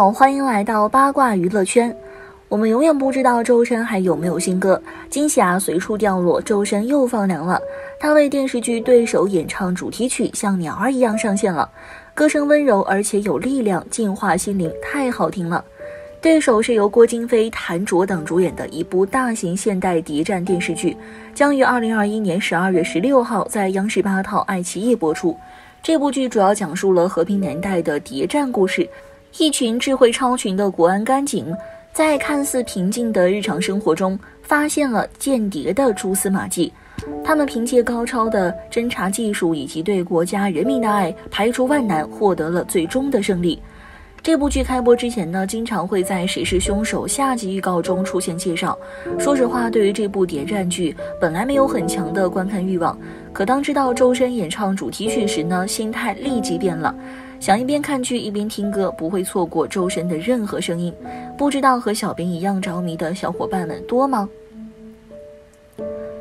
好，欢迎来到八卦娱乐圈。我们永远不知道周深还有没有新歌，惊喜啊随处掉落，周深又放凉了。他为电视剧《对手》演唱主题曲，像鸟儿一样上线了。歌声温柔而且有力量，净化心灵，太好听了。《对手》是由郭京飞、谭卓等主演的一部大型现代谍战电视剧，将于二零二一年十二月十六号在央视八套爱奇艺播出。这部剧主要讲述了和平年代的谍战故事。一群智慧超群的国安干警，在看似平静的日常生活中，发现了间谍的蛛丝马迹。他们凭借高超的侦查技术以及对国家人民的爱，排除万难，获得了最终的胜利。这部剧开播之前呢，经常会在《谁是凶手》下集预告中出现介绍。说实话，对于这部谍战剧，本来没有很强的观看欲望，可当知道周深演唱主题曲时呢，心态立即变了。想一边看剧一边听歌，不会错过周深的任何声音。不知道和小编一样着迷的小伙伴们多吗？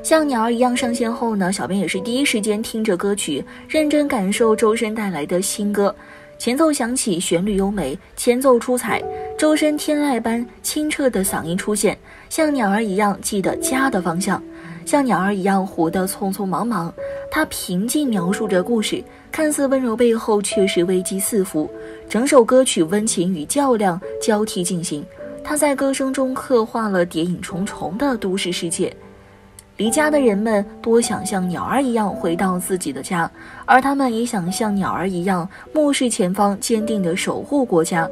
像鸟儿一样上线后呢，小编也是第一时间听着歌曲，认真感受周深带来的新歌。前奏响起，旋律优美，前奏出彩，周深天籁般清澈的嗓音出现，像鸟儿一样记得家的方向。像鸟儿一样活得匆匆忙忙，他平静描述着故事，看似温柔背后却是危机四伏。整首歌曲温情与较量交替进行，他在歌声中刻画了谍影重重的都市世界。离家的人们多想像鸟儿一样回到自己的家，而他们也想像鸟儿一样目视前方，坚定地守护国家。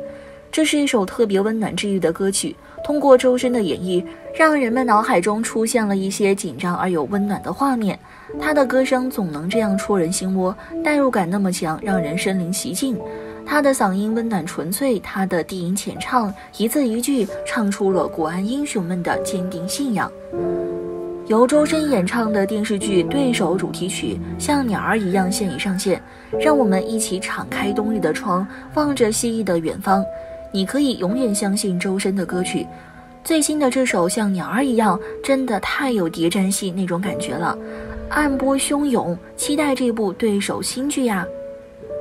这是一首特别温暖治愈的歌曲。通过周深的演绎，让人们脑海中出现了一些紧张而又温暖的画面。他的歌声总能这样戳人心窝，代入感那么强，让人身临其境。他的嗓音温暖纯粹，他的低吟浅唱，一字一句唱出了国安英雄们的坚定信仰。由周深演唱的电视剧《对手》主题曲《像鸟儿一样》现已上线，让我们一起敞开冬日的窗，望着西域的远方。你可以永远相信周深的歌曲，最新的这首像鸟儿一样，真的太有谍战戏那种感觉了，暗波汹涌，期待这部对手新剧呀。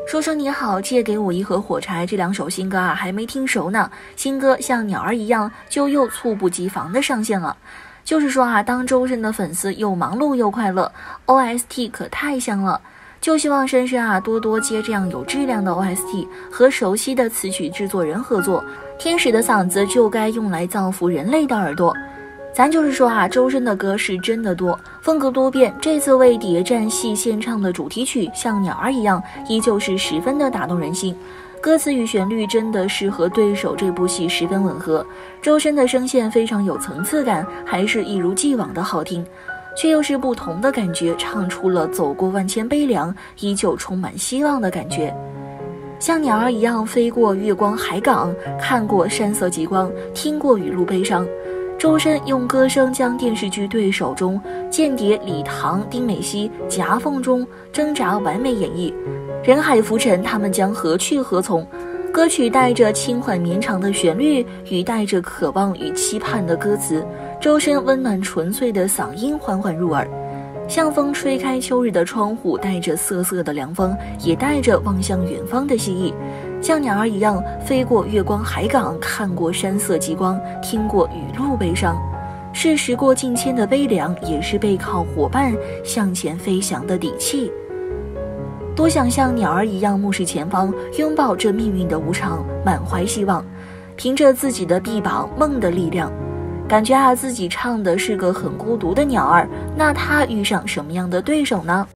说声你好，借给我一盒火柴，这两首新歌啊还没听熟呢，新歌像鸟儿一样就又猝不及防的上线了。就是说啊，当周深的粉丝又忙碌又快乐，OST 可太香了。就希望深深啊多多接这样有质量的 OST，和熟悉的词曲制作人合作。天使的嗓子就该用来造福人类的耳朵。咱就是说啊，周深的歌是真的多，风格多变。这次为谍战戏献唱的主题曲像鸟儿一样，依旧是十分的打动人心。歌词与旋律真的是和对手这部戏十分吻合。周深的声线非常有层次感，还是一如既往的好听。却又是不同的感觉，唱出了走过万千悲凉，依旧充满希望的感觉。像鸟儿一样飞过月光海港，看过山色极光，听过雨露悲伤。周深用歌声将电视剧对手中间谍李唐、丁美熙夹缝中挣扎完美演绎。人海浮沉，他们将何去何从？歌曲带着轻缓绵长的旋律与带着渴望与期盼的歌词。周深温暖纯粹的嗓音缓缓入耳，像风吹开秋日的窗户，带着瑟瑟的凉风，也带着望向远方的希冀。像鸟儿一样飞过月光海港，看过山色极光，听过雨露悲伤，是时过境迁的悲凉，也是背靠伙伴向前飞翔的底气。多想像鸟儿一样目视前方，拥抱这命运的无常，满怀希望，凭着自己的臂膀，梦的力量。感觉啊，自己唱的是个很孤独的鸟儿，那他遇上什么样的对手呢？